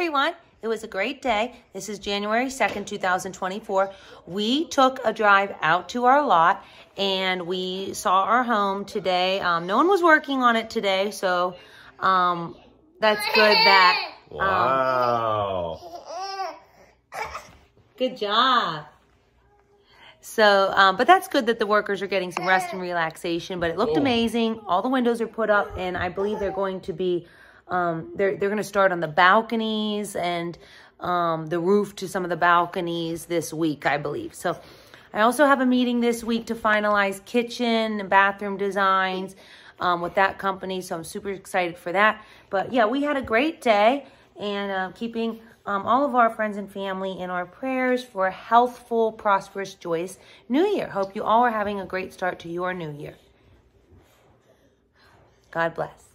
everyone. It was a great day. This is January 2nd, 2024. We took a drive out to our lot and we saw our home today. Um, no one was working on it today, so um, that's good that. Um, Wow. Good job. So, um, but that's good that the workers are getting some rest and relaxation. But it looked Cool. amazing. All the windows are put up, and I believe they're going to be, um, they're they're going to start on the balconies and um, the roof to some of the balconies this week, I believe. So, I also have a meeting this week to finalize kitchen and bathroom designs um, with that company. So I'm super excited for that. But yeah, we had a great day and uh, keeping um, all of our friends and family in our prayers for a healthful, prosperous, joyous new year. Hope you all are having a great start to your new year. God bless.